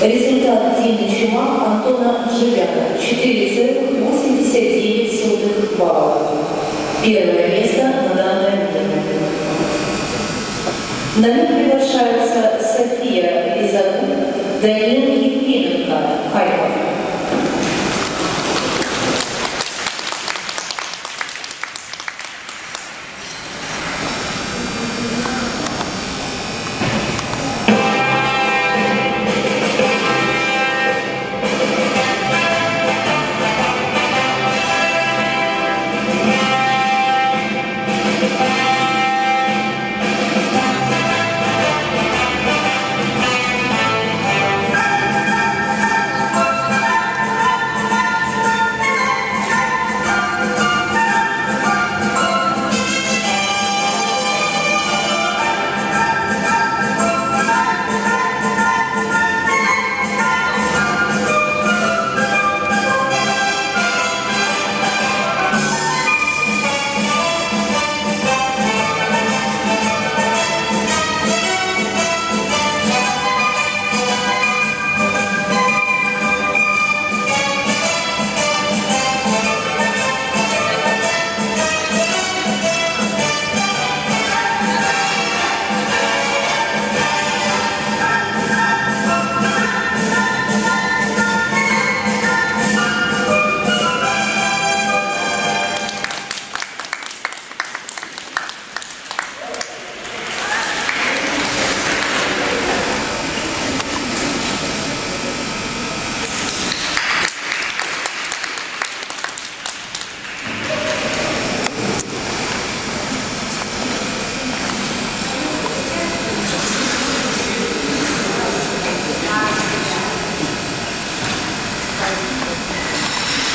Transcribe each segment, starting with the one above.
Результат Дины Чума Антона Жиляна 4,89 баллов. Первое место Na minha Sofia Pizarro, da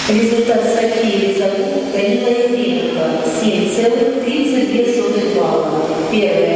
Результат Софии Лизаку Данила Евгеньевна 7,32 балла. Первое